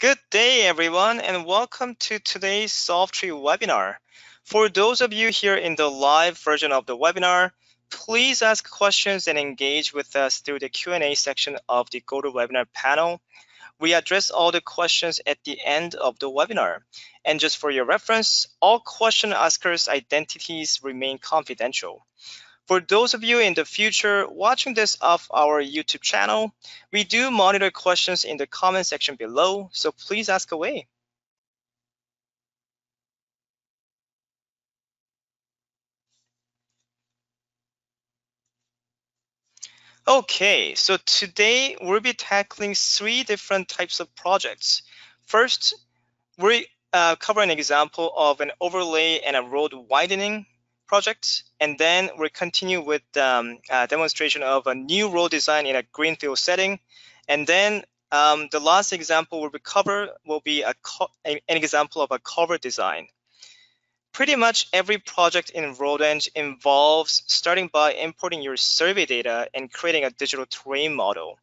Good day, everyone, and welcome to today's Softree webinar. For those of you here in the live version of the webinar, please ask questions and engage with us through the Q&A section of the GoToWebinar panel. We address all the questions at the end of the webinar. And just for your reference, all question askers' identities remain confidential. For those of you in the future watching this off our YouTube channel, we do monitor questions in the comment section below, so please ask away. Okay, so today we'll be tackling three different types of projects. First, we uh, cover an example of an overlay and a road widening project. And then we'll continue with um, a demonstration of a new road design in a greenfield setting. And then um, the last example we'll cover will be a an example of a culvert design. Pretty much every project in RoadEng involves starting by importing your survey data and creating a digital terrain model.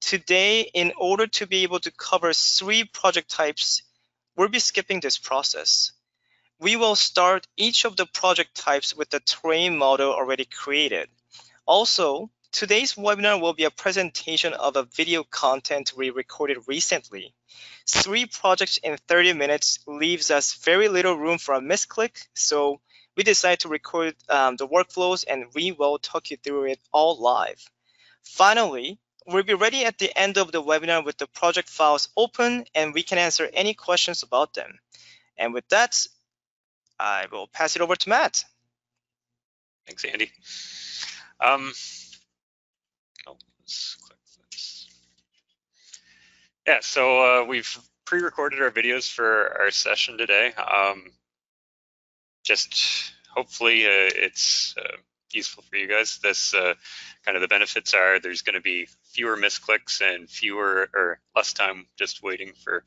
Today, in order to be able to cover three project types, we'll be skipping this process we will start each of the project types with the terrain model already created. Also, today's webinar will be a presentation of a video content we recorded recently. Three projects in 30 minutes leaves us very little room for a misclick, so we decided to record um, the workflows and we will talk you through it all live. Finally, we'll be ready at the end of the webinar with the project files open and we can answer any questions about them. And with that, I will pass it over to Matt. Thanks, Andy. Um, oh, let's click this. Yeah, so uh, we've pre-recorded our videos for our session today. Um, just hopefully uh, it's uh, useful for you guys. This uh, kind of the benefits are there's going to be fewer misclicks and fewer or less time just waiting for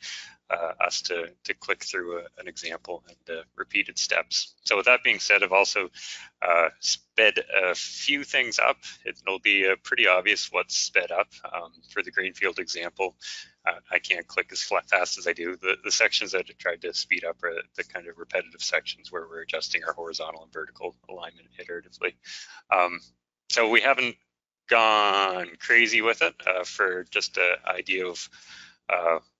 uh, us to, to click through a, an example and uh, repeated steps. So with that being said, I've also uh, sped a few things up. It'll be uh, pretty obvious what's sped up um, for the Greenfield example. Uh, I can't click as fast as I do. The, the sections that I tried to speed up are the kind of repetitive sections where we're adjusting our horizontal and vertical alignment iteratively. Um, so we haven't gone crazy with it uh, for just an idea of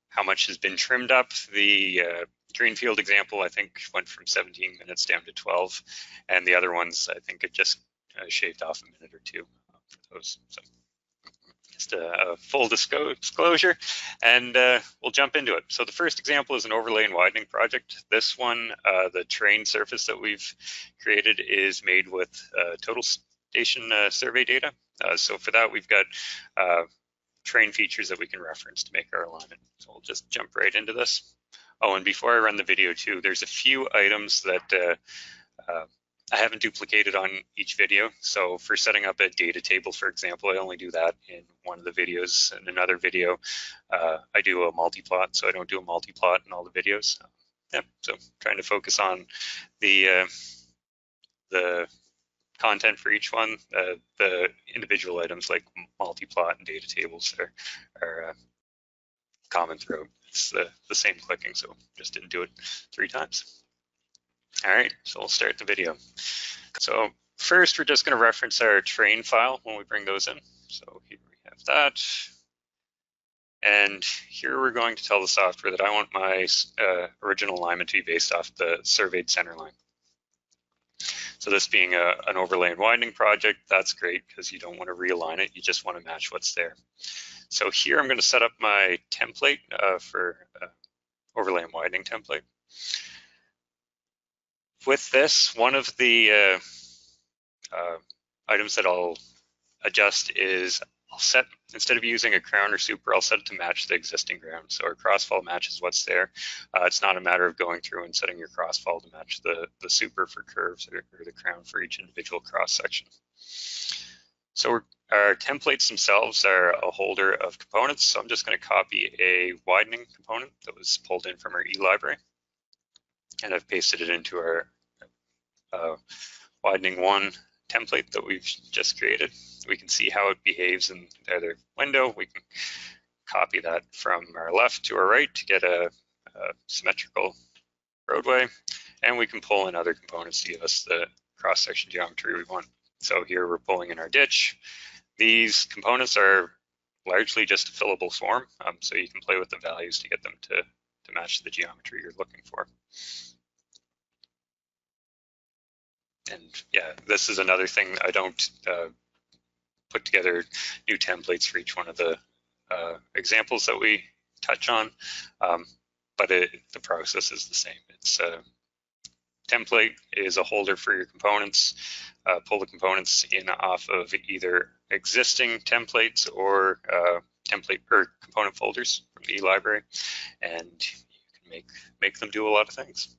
how much has been trimmed up. The uh, Greenfield example, I think, went from 17 minutes down to 12, and the other ones, I think, it just uh, shaved off a minute or two uh, for those. So just a, a full disclosure, and uh, we'll jump into it. So the first example is an overlay and widening project. This one, uh, the terrain surface that we've created is made with uh, total station survey data. so for that, we've got terrain features that we can reference to make our alignment. So we'll just jump right into this. Oh, and before I run the video too, there's a few items that uh, uh, I haven't duplicated on each video. So for setting up a data table, for example, I only do that in one of the videos. In another video, uh, I do a multi-plot, so I don't do a multi-plot in all the videos. Yeah, so trying to focus on the uh, the content for each one. Uh, the individual items like multi-plot and data tables are, are uh, common throughout. It's the, the same clicking, so just didn't do it three times. All right, so we'll start the video. So first, we're just going to reference our terrain file when we bring those in. So here we have that. And here we're going to tell the software that I want my uh, original alignment to be based off the surveyed center line. So this being a, an overlay and widening project, that's great because you don't want to realign it. You just want to match what's there. So here I'm going to set up my template uh, for uh, overlay and widening template. With this, one of the uh, uh items that I'll adjust is I'll set, instead of using a crown or super, I'll set it to match the existing ground. So our crossfall matches what's there. Uh, it's not a matter of going through and setting your crossfall to match the, the super for curves or, or the crown for each individual cross section. So our templates themselves are a holder of components. So I'm just going to copy a widening component that was pulled in from our E-library. And I've pasted it into our uh, widening one template that we've just created. We can see how it behaves in either window. We can copy that from our left to our right to get a, a symmetrical roadway. And we can pull in other components to give us the cross-section geometry we want. So here we're pulling in our ditch. These components are largely just a fillable form, um, so you can play with the values to get them to, to match the geometry you're looking for. And yeah, this is another thing I don't uh, put together new templates for each one of the uh, examples that we touch on, um, but it, the process is the same. It's a uh, template is a holder for your components. Uh, pull the components in off of either existing templates or uh, template or component folders from the e library, and you can make make them do a lot of things.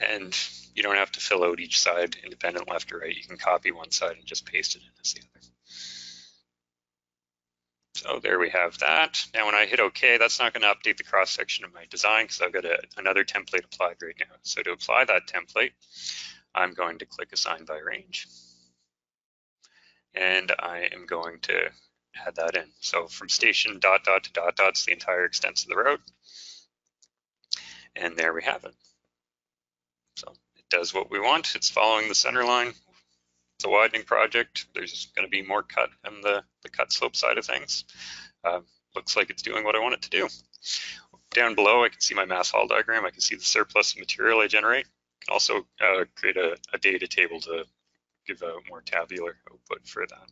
And you don't have to fill out each side independent left or right. You can copy one side and just paste it in as the other. So there we have that. Now when I hit OK, that's not going to update the cross section of my design because I've got a, another template applied right now. So to apply that template, I'm going to click Assign by Range. And I am going to add that in. So from station dot dot to dot dot's the entire extent of the road. And there we have it. So it does what we want. It's following the center line it's a widening project. There's going to be more cut on the, the cut slope side of things. Uh, looks like it's doing what I want it to do. Down below, I can see my mass haul diagram. I can see the surplus material I generate. I can also uh, create a, a, data table to give a more tabular output for that.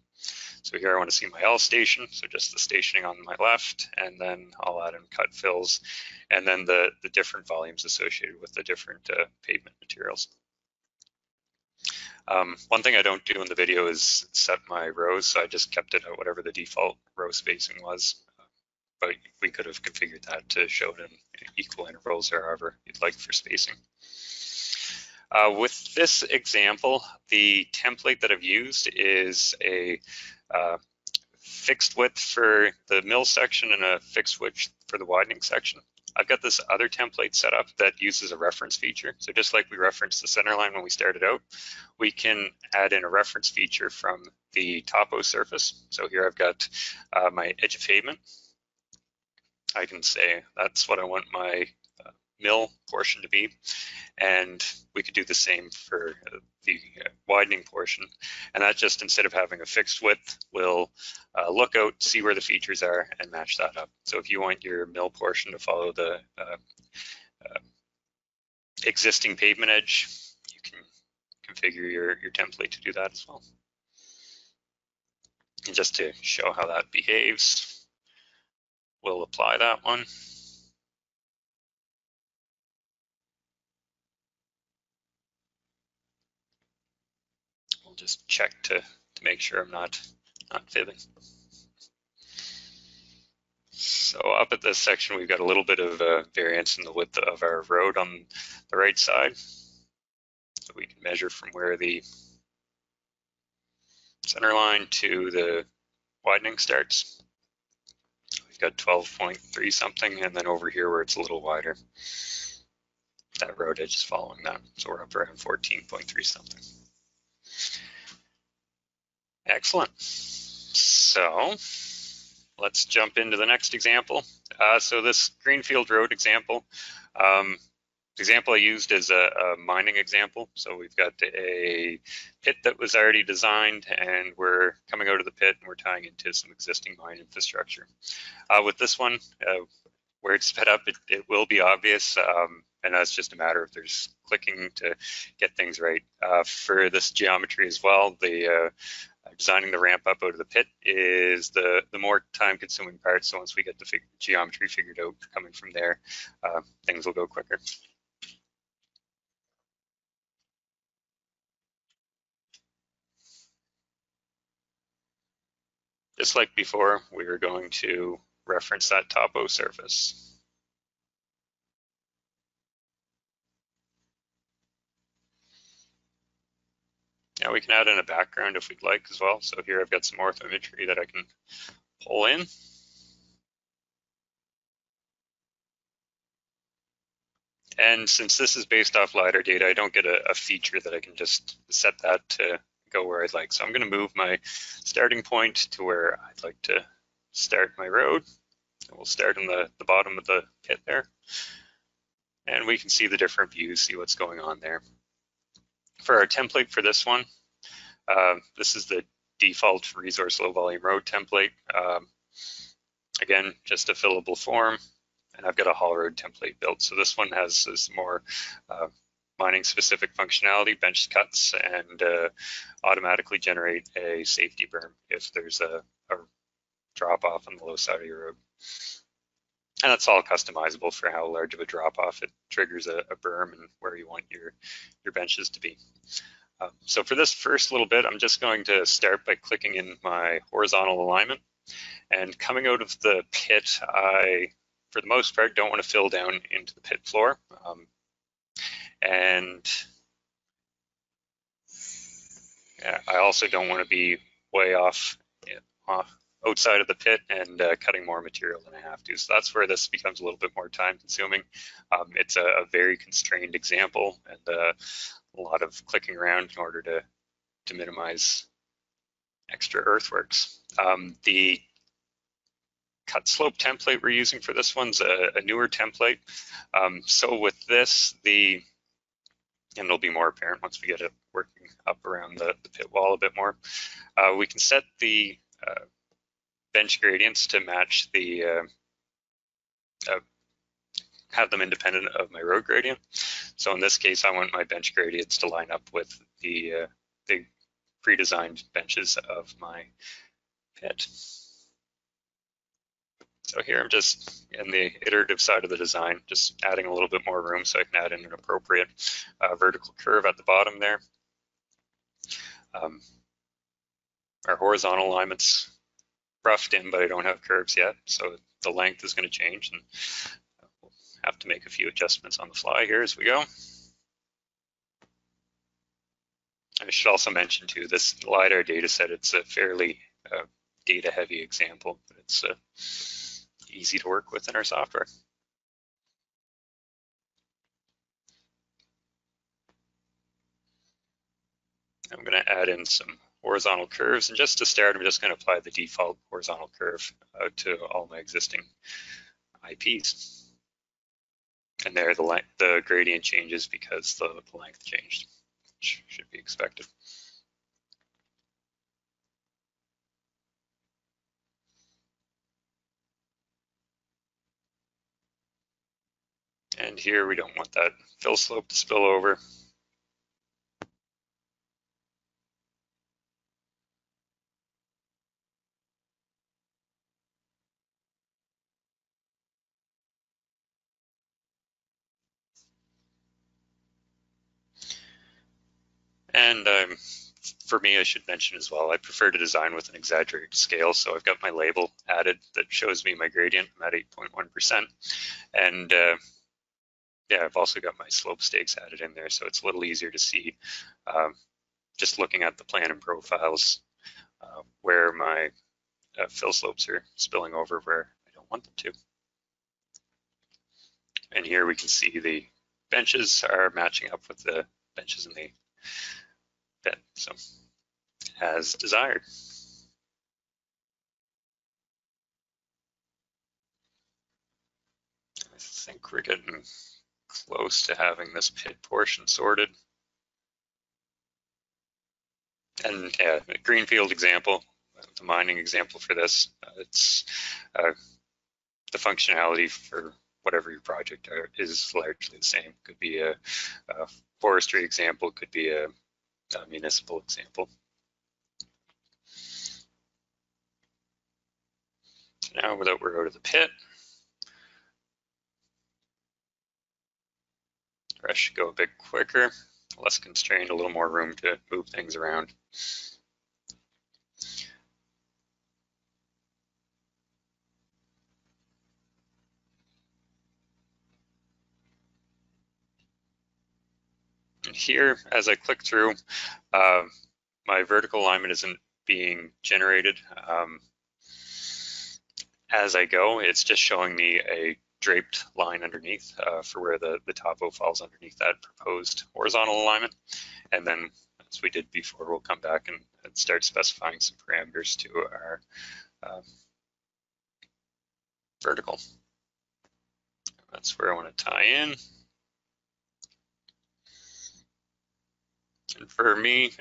So here I want to see my L station, so just the stationing on my left, and then I'll add in cut fills, and then the, the different volumes associated with the different uh, pavement materials. Um, one thing I don't do in the video is set my rows, so I just kept it at whatever the default row spacing was. But we could have configured that to show it in equal intervals or however you'd like for spacing. Uh, with this example, the template that I've used is a uh, fixed width for the mill section and a fixed width for the widening section. I've got this other template set up that uses a reference feature. So just like we referenced the center line when we started out, we can add in a reference feature from the topo surface. So here I've got uh, my edge of pavement. I can say that's what I want my mill portion to be. And we could do the same for the widening portion. And that just instead of having a fixed width, we'll uh, look out, see where the features are, and match that up. So if you want your mill portion to follow the uh, uh, existing pavement edge, you can configure your, your template to do that as well. And just to show how that behaves, we'll apply that one. Just check to, to make sure I'm not, not fibbing. So up at this section, we've got a little bit of uh, variance in the width of our road on the right side. So we can measure from where the center line to the widening starts. We've got 12.3 something, and then over here where it's a little wider, that road edge is following that. So we're up around 14.3 something. Excellent. So let's jump into the next example. Uh, so this Greenfield Road example, um, the example I used is a, a, mining example. So we've got a pit that was already designed and we're coming out of the pit and we're tying into some existing mine infrastructure. Uh, with this one, uh, where it's set up, it, it will be obvious. Um, and that's just a matter of there's clicking to get things right. Uh, for this geometry as well, the uh, designing the ramp up out of the pit is the, the more time consuming part. So once we get the fig geometry figured out coming from there, uh, things will go quicker. Just like before, we are going to reference that topo surface. Now we can add in a background if we'd like as well. So here I've got some ortho imagery that I can pull in. and since this is based off LiDAR data, I don't get a, a feature that I can just set that to go where I'd like. So I'm going to move my starting point to where I'd like to start my road. And we'll start in the, the bottom of the pit there. And we can see the different views, see what's going on there. For our template for this one, uh, this is the default resource low volume road template. Um, again, just a fillable form and I've got a haul road template built. So this one has this more uh, mining specific functionality, bench cuts, and uh, automatically generate a safety berm if there's a, a, drop off on the low side of your road. And that's all customizable for how large of a drop off it triggers a, a berm and where you want your, your benches to be. Um, so for this first little bit, I'm just going to start by clicking in my horizontal alignment. And coming out of the pit, I for the most part, don't want to fill down into the pit floor. Um, and I also don't want to be way off, off outside of the pit and uh, cutting more material than I have to. So that's where this becomes a little bit more time consuming. Um, it's a, a, very constrained example and uh, a lot of clicking around in order to, to minimize extra earthworks. Um, the cut slope template we're using for this one's a, a newer template. Um, so with this, the and it'll be more apparent once we get it working up around the, the pit wall a bit more. Uh, we can set the uh, bench gradients to match the uh, uh have them independent of my road gradient. So in this case, I want my bench gradients to line up with the uh, the pre-designed benches of my pit. So here I'm just in the iterative side of the design, just adding a little bit more room so I can add in an appropriate uh, vertical curve at the bottom there. Um, our horizontal alignment's roughed in, but I don't have curves yet, so the length is going to change, and we'll have to make a few adjustments on the fly here as we go. I should also mention too, this LiDAR data set, it's a fairly uh, data heavy example, but it's uh, easy to work with in our software. I'm going to add in some horizontal curves, and just to start, I'm just going to apply the default horizontal curve uh, to all my existing IPs. And there, the, the gradient changes because the, the length changed, which should be expected. And here we don't want that fill slope to spill over. And um, for me, I should mention as well, I prefer to design with an exaggerated scale. So I've got my label added that shows me my gradient. I'm at 8.1%. And uh, yeah, I've also got my slope stakes added in there, so it's a little easier to see um, just looking at the plan and profiles uh, where my uh, fill slopes are spilling over where I don't want them to. And here we can see the benches are matching up with the benches in the so as desired. I think we're getting close to having this pit portion sorted. And yeah, greenfield example, the mining example for this, uh, it's uh, the functionality for whatever your project are, is largely the same. Could be a, a forestry example, could be a, a municipal example. Now without we go to the pit, Rest should go a bit quicker, less constrained, a little more room to move things around. Here, as I click through, uh, my vertical alignment isn't being generated um, as I go. It's just showing me a draped line underneath uh, for where the, the topo falls underneath that proposed horizontal alignment. And then as we did before, we'll come back and, and start specifying some parameters to our um, vertical. That's where I want to tie in. And for me,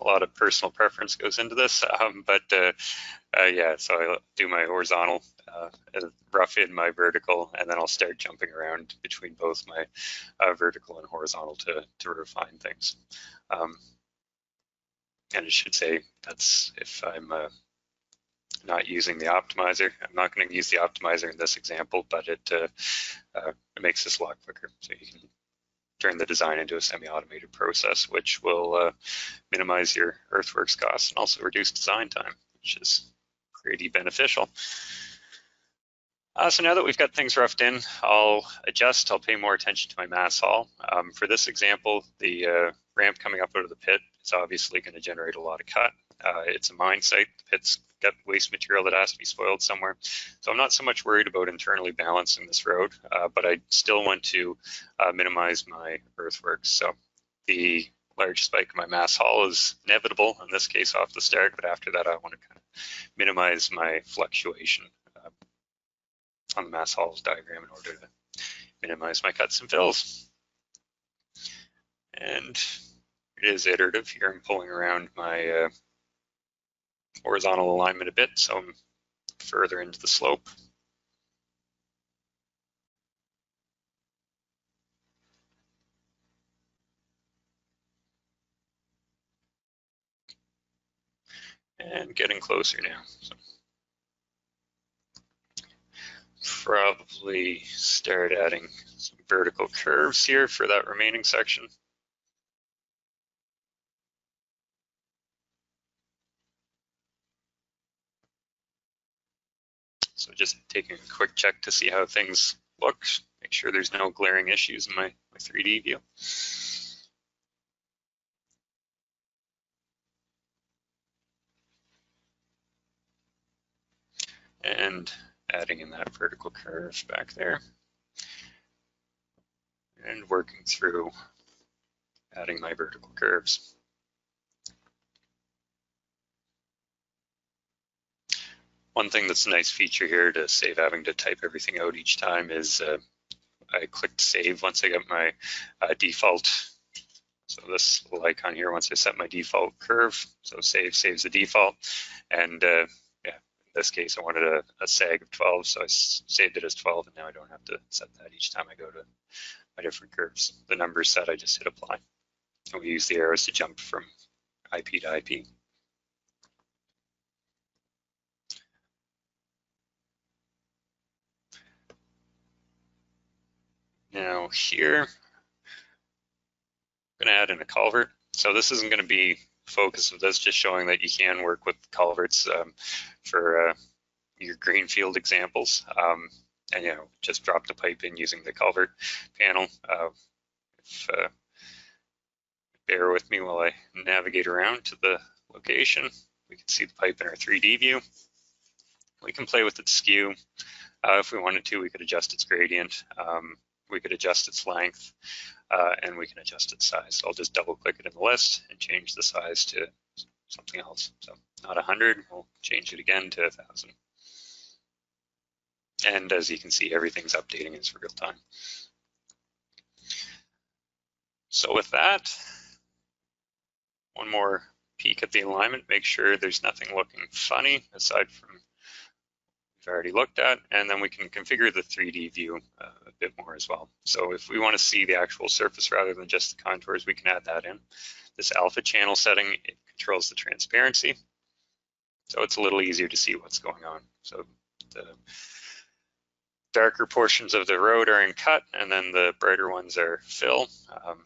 a lot of personal preference goes into this, um, but uh, uh, yeah, so I do my horizontal, uh, rough in my vertical, and then I'll start jumping around between both my uh, vertical and horizontal to, to refine things. Um, and I should say that's if I'm uh, not using the optimizer. I'm not going to use the optimizer in this example, but it, uh, it makes this a lot quicker. So you can turn the design into a semi-automated process, which will uh, minimize your earthworks costs and also reduce design time, which is pretty beneficial. Uh, so now that we've got things roughed in, I'll adjust, I'll pay more attention to my mass haul. Um, for this example, the uh, ramp coming up out of the pit is obviously going to generate a lot of cut. Uh, it's a mine site, the pit's got waste material that has to be spoiled somewhere. So I'm not so much worried about internally balancing this road, uh, but I still want to uh, minimize my earthworks. So the large spike in my mass haul is inevitable in this case off the start, but after that I want to kind of minimize my fluctuation uh, on the mass hauls diagram in order to minimize my cuts and fills. And is iterative here. I'm pulling around my uh, horizontal alignment a bit, so I'm further into the slope. And getting closer now. So probably start adding some vertical curves here for that remaining section. So just taking a quick check to see how things look, make sure there's no glaring issues in my, my 3D view. And adding in that vertical curve back there. And working through adding my vertical curves. One thing that's a nice feature here to save having to type everything out each time is uh, I clicked save once I got my uh, default. So this little icon here, once I set my default curve, so save saves the default. And uh, yeah, in this case, I wanted a, a, sag of 12, so I saved it as 12, and now I don't have to set that each time I go to my different curves. The numbers set, I just hit apply. And we use the arrows to jump from IP to IP. Now here, I'm going to add in a culvert. So this isn't going to be focus of this, just showing that you can work with culverts um, for uh, your greenfield examples. Um, and, you know, just drop the pipe in using the culvert panel. Uh, if, uh, bear with me while I navigate around to the location. We can see the pipe in our 3D view. We can play with its skew. Uh, if we wanted to, we could adjust its gradient. Um, we could adjust its length uh, and we can adjust its size. So I'll just double click it in the list and change the size to something else. So not 100, we'll change it again to 1,000. And as you can see, everything's updating in real time. So with that, one more peek at the alignment, make sure there's nothing looking funny aside from already looked at, and then we can configure the 3D view uh, a bit more as well. So if we want to see the actual surface rather than just the contours, we can add that in. This alpha channel setting, it controls the transparency. So it's a little easier to see what's going on. So the darker portions of the road are in cut, and then the brighter ones are fill. Um,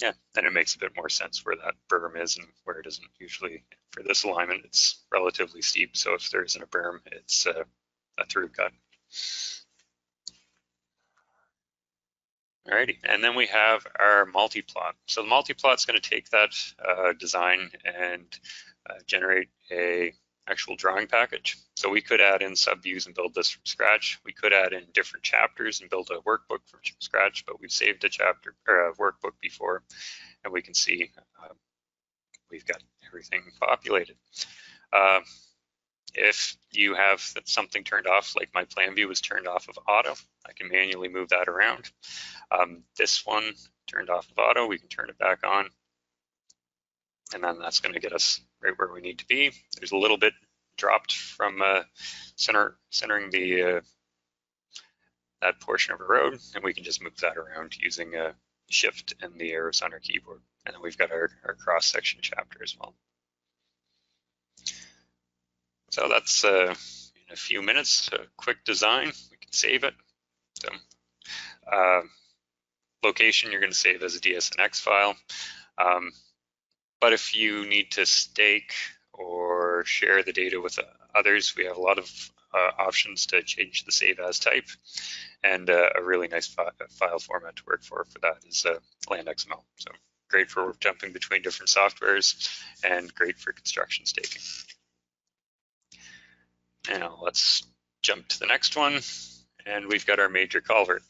yeah, then it makes a bit more sense where that berm is and where it isn't. Usually for this alignment, it's relatively steep. So if there isn't a berm, it's uh, a through cut. Alrighty, and then we have our multi-plot. So the multi-plot is going to take that uh, design and uh, generate a actual drawing package. So we could add in subviews and build this from scratch. We could add in different chapters and build a workbook from scratch, but we've saved a chapter or a workbook before, and we can see uh, we've got everything populated. Uh, if you have something turned off, like my plan view was turned off of auto, I can manually move that around. Um, this one turned off of auto, we can turn it back on. And then that's gonna get us right where we need to be. There's a little bit dropped from uh, center, centering the uh, that portion of a road, and we can just move that around using a shift and the arrows on our keyboard. And then we've got our, our cross-section chapter as well. So that's uh, in a few minutes, a quick design. We can save it. So, uh, location you're going to save as a DSNX file. Um, but if you need to stake or share the data with others, we have a lot of uh, options to change the save as type. And uh, a really nice fi file format to work for for that is uh, LandXML. So great for jumping between different softwares and great for construction staking. Now let's jump to the next one. And we've got our major culvert.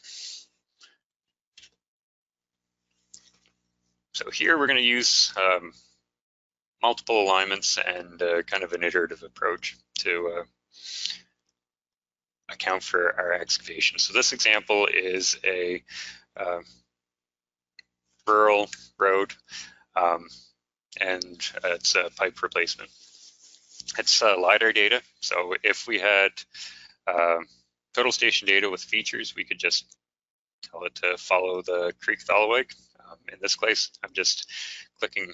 So here we're going to use um, multiple alignments and uh, kind of an iterative approach to uh, account for our excavation. So this example is a uh, rural road um, and it's a pipe replacement. It's uh, LiDAR data. So if we had uh, total station data with features, we could just tell it to follow the creek thalweg. In this case, I'm just clicking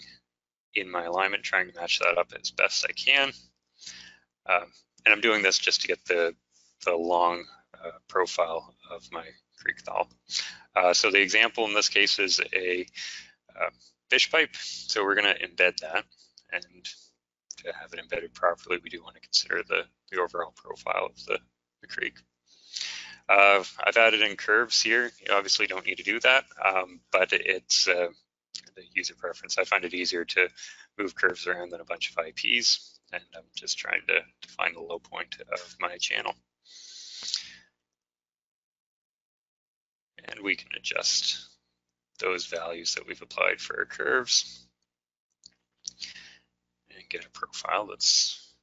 in my alignment, trying to match that up as best I can. Um, and I'm doing this just to get the, the long uh, profile of my creek thal. Uh, so the example in this case is a uh, fish pipe. So we're going to embed that. And to have it embedded properly, we do want to consider the, the overall profile of the, the creek. Uh, I've added in curves here. You obviously don't need to do that, um, but it's uh, the user preference. I find it easier to move curves around than a bunch of IPs, and I'm just trying to, to find the low point of my channel. And we can adjust those values that we've applied for our curves and get a profile that's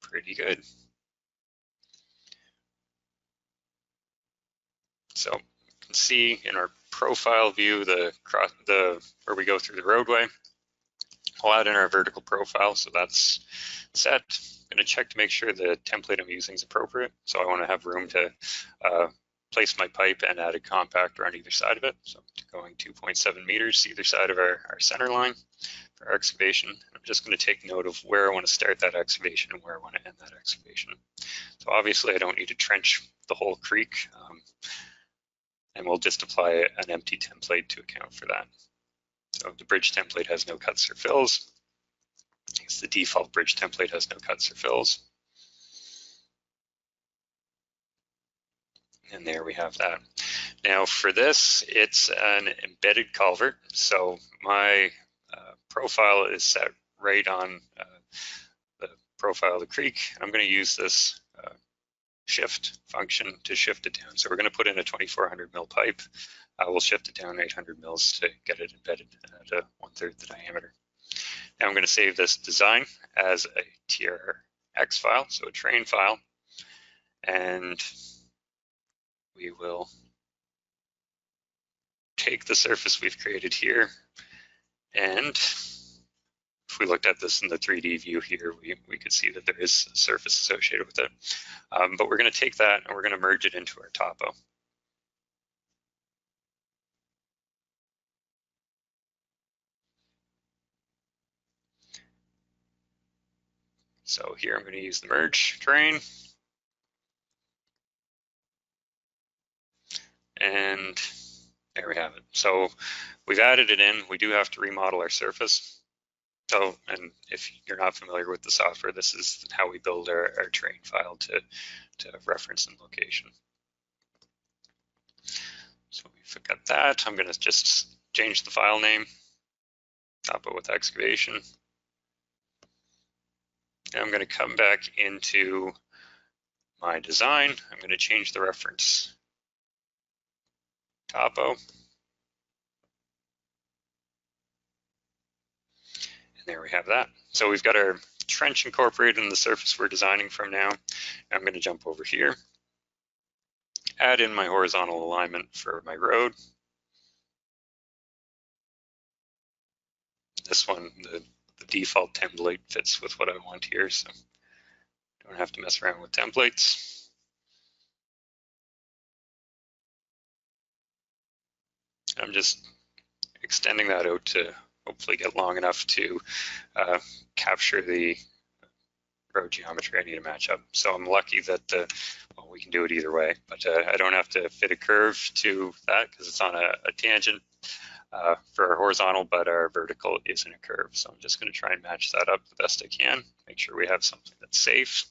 pretty good. So you can see in our profile view, the, the where we go through the roadway, add in our vertical profile. So that's set. I'm going to check to make sure the template I'm using is appropriate. So I want to have room to uh, place my pipe and add a compactor on either side of it. So going 2.7 meters either side of our, our center line for our excavation. I'm just going to take note of where I want to start that excavation and where I want to end that excavation. So obviously I don't need to trench the whole creek. Um, and we'll just apply an empty template to account for that. So the bridge template has no cuts or fills. It's the default bridge template has no cuts or fills. And there we have that. Now for this, it's an embedded culvert. So my uh, profile is set right on uh, the profile of the creek. I'm going to use this shift function to shift it down. So we're going to put in a 2400 mil pipe. Uh, we'll shift it down 800 mils to get it embedded at a one third the diameter. Now I'm going to save this design as a TRX file, so a terrain file, and we will take the surface we've created here and if we looked at this in the 3D view here, we, we could see that there is a surface associated with it. Um, but we're going to take that and we're going to merge it into our topo. So here I'm going to use the merge terrain. And there we have it. So we've added it in. We do have to remodel our surface. So, and if you're not familiar with the software, this is how we build our, our terrain file to, to reference and location. So we've got that. I'm going to just change the file name, top it with excavation. Now I'm going to come back into my design. I'm going to change the reference topo. And there we have that. So we've got our trench incorporated in the surface we're designing from now. I'm going to jump over here, add in my horizontal alignment for my road. This one, the, the default template fits with what I want here, so don't have to mess around with templates. I'm just extending that out to hopefully get long enough to uh, capture the road geometry I need to match up. So I'm lucky that uh, well, we can do it either way, but uh, I don't have to fit a curve to that because it's on a, a tangent uh, for our horizontal, but our vertical isn't a curve. So I'm just going to try and match that up the best I can, make sure we have something that's safe.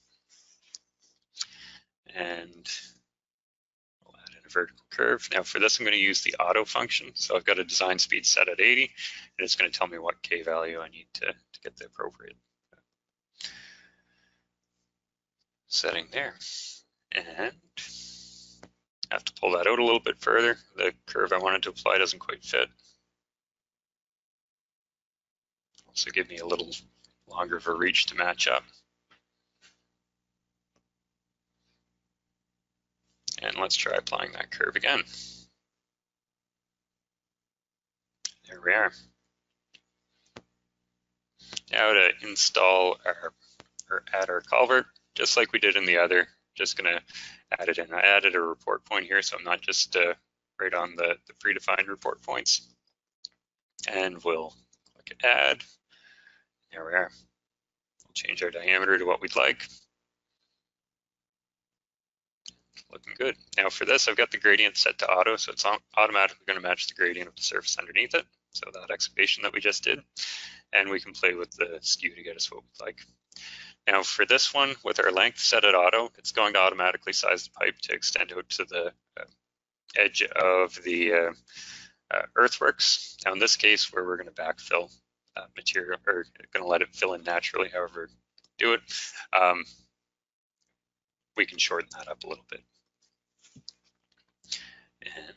And we'll add in a vertical curve. Now for this, I'm going to use the auto function. So I've got a design speed set at 80, and it's going to tell me what K value I need to, to get the appropriate setting there. And I have to pull that out a little bit further. The curve I wanted to apply doesn't quite fit. Also give me a little longer of a reach to match up. And let's try applying that curve again. There we are. Now to install our, or add our culvert, just like we did in the other, just gonna add it in. I added a report point here, so I'm not just uh, right on the, the predefined report points. And we'll click add. There we are. We'll change our diameter to what we'd like. Looking good. Now for this, I've got the gradient set to auto, so it's automatically going to match the gradient of the surface underneath it. So that excavation that we just did. And we can play with the skew to get us what we'd like. Now for this one, with our length set at auto, it's going to automatically size the pipe to extend out to the uh, edge of the uh, uh, earthworks. Now in this case, where we're going to backfill material, or going to let it fill in naturally, however do it, um, we can shorten that up a little bit. And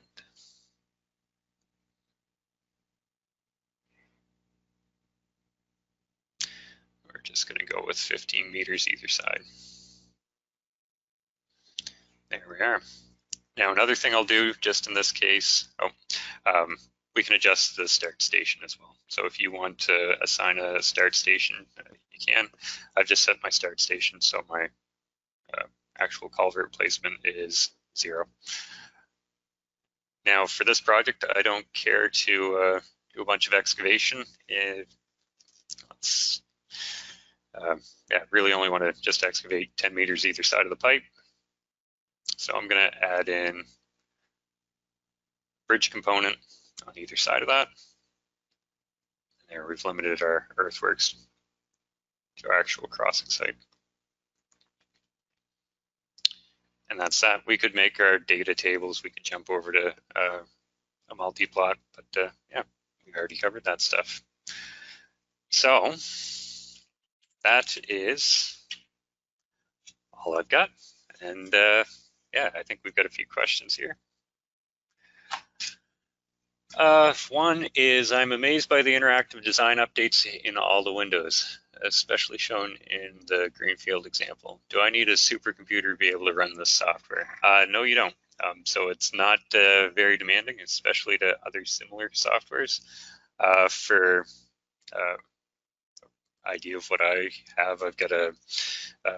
we're just going to go with 15 meters either side. There we are. Now another thing I'll do just in this case, oh, um, we can adjust the start station as well. So if you want to assign a start station, you can. I've just set my start station so my uh, actual culvert placement is zero. Now for this project, I don't care to uh, do a bunch of excavation. It, let's um, yeah, really only want to just excavate 10 meters either side of the pipe. So I'm going to add in bridge component on either side of that. And there we've limited our earthworks to our actual crossing site. And that's that. We could make our data tables. We could jump over to uh, a multi-plot, but uh, yeah, we already covered that stuff. So that is all I've got. And uh, yeah, I think we've got a few questions here. Uh, one is I'm amazed by the interactive design updates in all the windows, especially shown in the Greenfield example. Do I need a supercomputer to be able to run this software? Uh, no, you don't. Um, so it's not uh, very demanding, especially to other similar softwares. Uh, for uh, idea of what I have. I've got a, a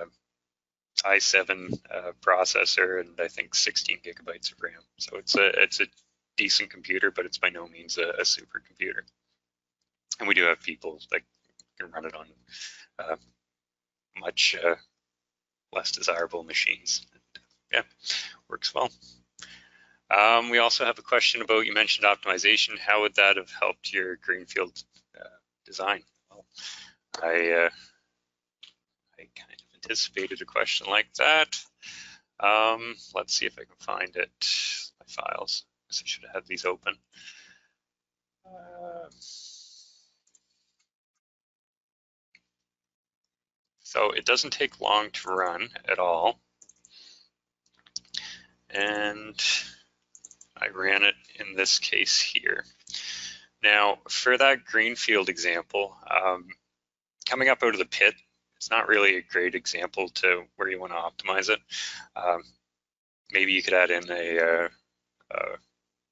i7 uh, processor and I think 16 gigabytes of RAM. So it's a it's a decent computer, but it's by no means a, a super computer. And we do have people that can run it on uh, much uh, less desirable machines. And, yeah, works well. Um, we also have a question about you mentioned optimization. How would that have helped your greenfield uh, design? Well, I, uh, I kind of anticipated a question like that. Um, let's see if I can find it, my files. Guess I should have had these open. Uh, So it doesn't take long to run at all. And I ran it in this case here. Now, for that greenfield example, um, coming up out of the pit, it's not really a great example to where you want to optimize it. Um, maybe you could add in a, a, uh, a,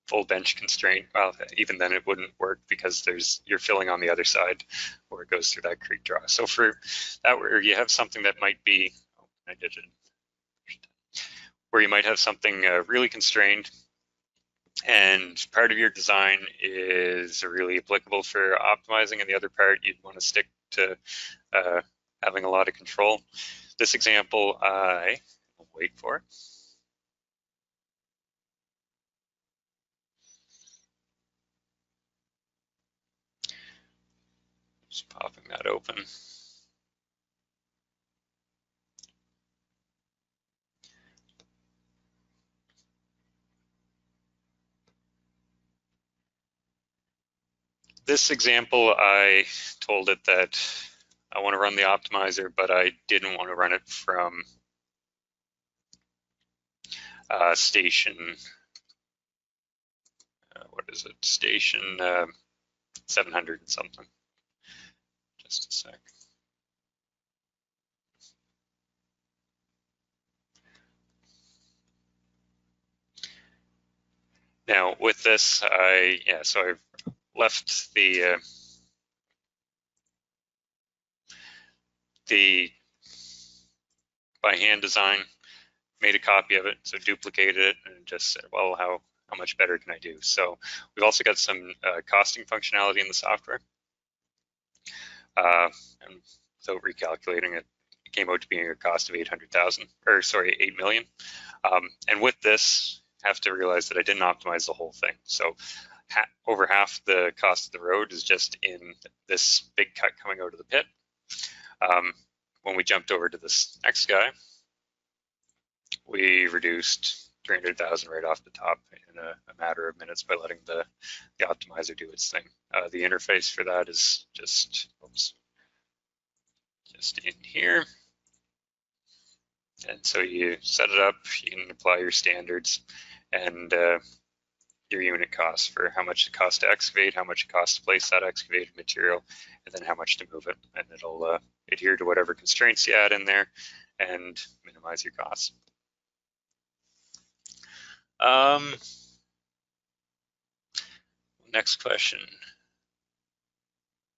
full bench constraint. Well, even then it wouldn't work because there's you're filling on the other side where it goes through that creek draw. So for that where you have something that might be, oh, I did it, where you might have something uh, really constrained and part of your design is really applicable for optimizing and the other part you'd want to stick to uh, having a lot of control. This example, I wait for it. Just popping that open. this example, I told it that I want to run the optimizer, but I didn't want to run it from uh, station, uh, what is it, station uh, 700 and something. Just a sec. Now with this, I, yeah, so I've left the uh, the by hand design, made a copy of it, so duplicated it, and just said, well, how how much better can I do? So we've also got some uh, costing functionality in the software, uh, and so recalculating it, it came out to being a cost of 800,000, or sorry, 8 million. Um, and with this, have to realize that I didn't optimize the whole thing. So ha over half the cost of the road is just in this big cut coming out of the pit. Um, when we jumped over to this next guy, we reduced 300,000 right off the top in a, a, matter of minutes by letting the, the optimizer do its thing. Uh, the interface for that is just, oops, just in here. And so you set it up, you can apply your standards, and uh, your unit costs for how much it costs to excavate, how much it costs to place that excavated material, and then how much to move it. And it'll uh, adhere to whatever constraints you add in there and minimize your costs. Um, next question.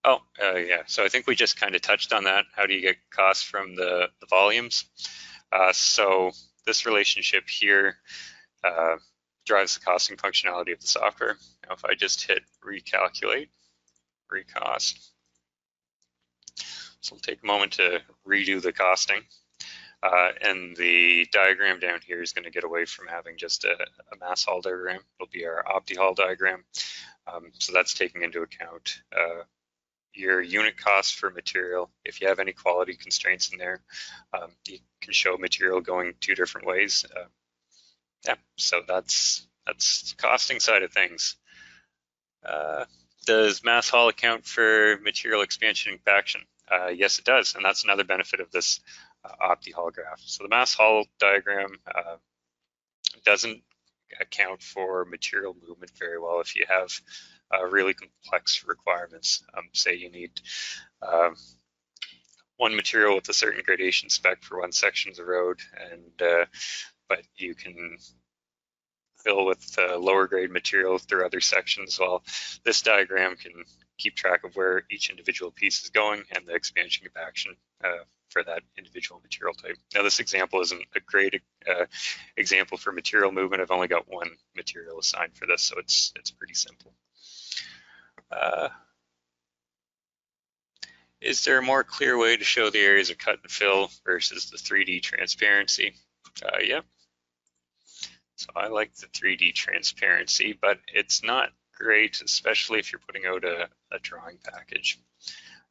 Oh, uh, yeah, so I think we just kind of touched on that. How do you get costs from the, the volumes? Uh, so this relationship here, uh, drives the costing functionality of the software. Now, if I just hit recalculate, recost, so it'll take a moment to redo the costing. Uh, and the diagram down here is going to get away from having just a, a mass haul diagram. It'll be our opti-haul diagram. Um, so that's taking into account uh, your unit cost for material. If you have any quality constraints in there, um, you can show material going two different ways. Uh, yeah, so that's that's the costing side of things. Uh, does mass haul account for material expansion and compaction? Uh, yes, it does, and that's another benefit of this uh, opti-haul graph. So the mass haul diagram uh, doesn't account for material movement very well if you have uh, really complex requirements. Um, say you need um, one material with a certain gradation spec for one section of the road, and uh, but you can fill with uh, lower grade material through other sections. Well, this diagram can keep track of where each individual piece is going and the expansion compaction uh, for that individual material type. Now this example isn't a great uh, example for material movement. I've only got one material assigned for this, so it's it's pretty simple. Uh, is there a more clear way to show the areas of cut and fill versus the 3D transparency? Uh, yeah. So I like the 3D transparency, but it's not great, especially if you're putting out a, a drawing package.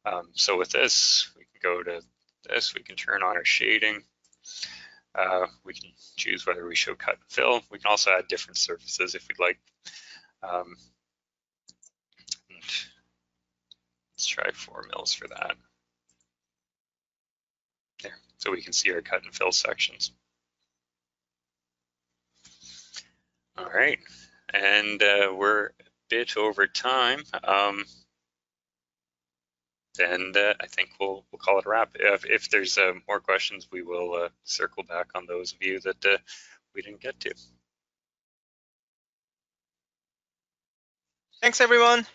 Um, so with this, we can go to this, we can turn on our shading. Uh, we can choose whether we show cut and fill. We can also add different surfaces if we'd like. Um, let's try four mils for that. There, so we can see our cut and fill sections. All right, and uh, we're a bit over time. Um, and uh, I think we'll we'll call it a wrap. If, if there's uh, more questions, we will uh, circle back on those of you that uh, we didn't get to. Thanks, everyone.